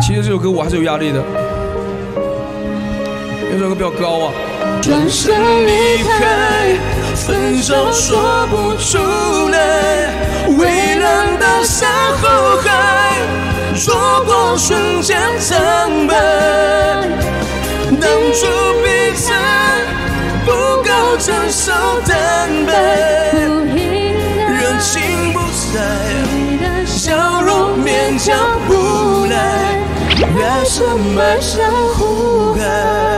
其实这首歌我还是有压力的，因为这首歌比较高啊。转身离开，分手说不出来，山后海，错过瞬间苍白。当初彼此不够成熟坦白，热情不在，笑容勉强不来，还是迈向湖海。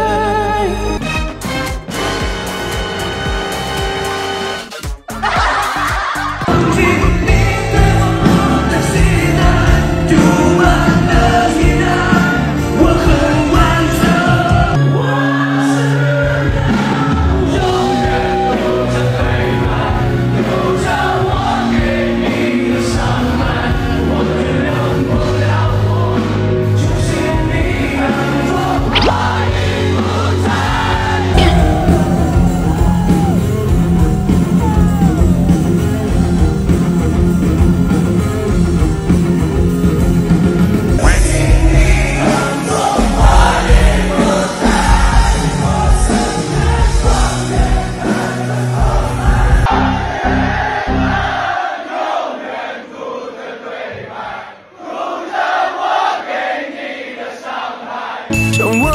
Show